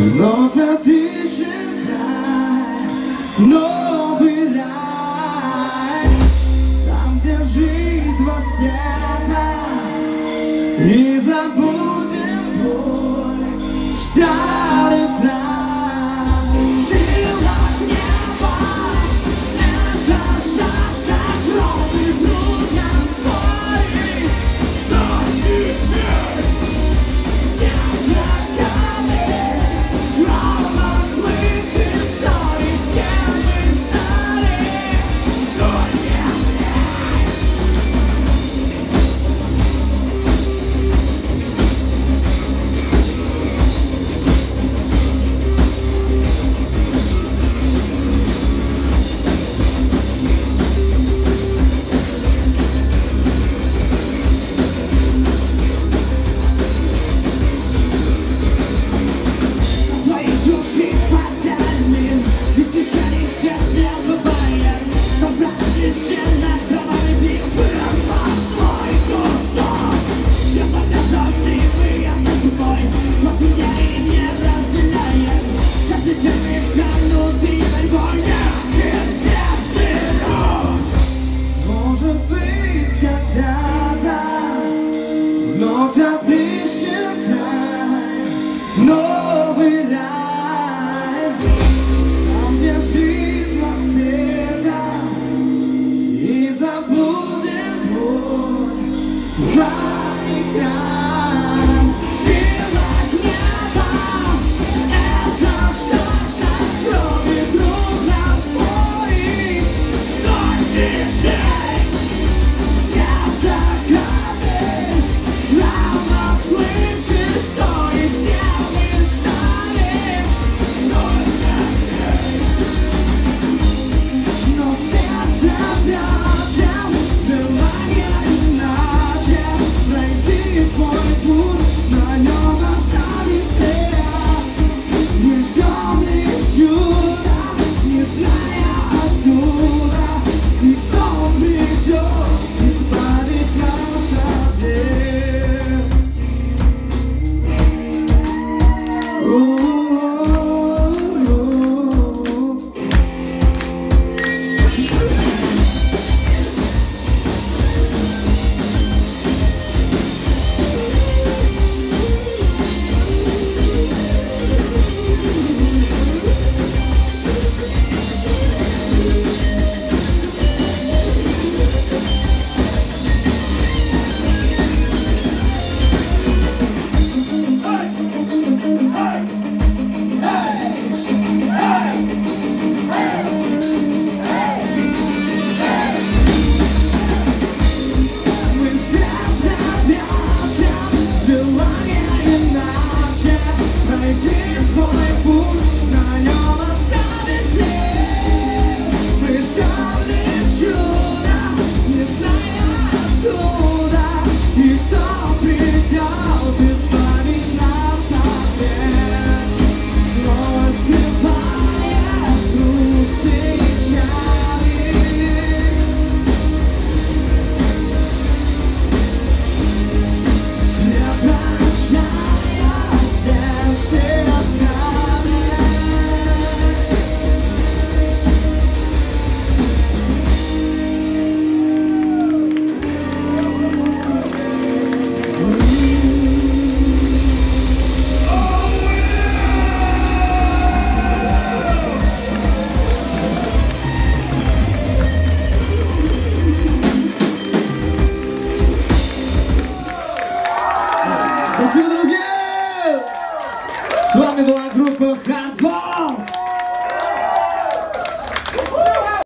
Вновь отдышим край, новый рай. Там, где жизнь воспета и забыта my patience. Спасибо, друзья! С вами была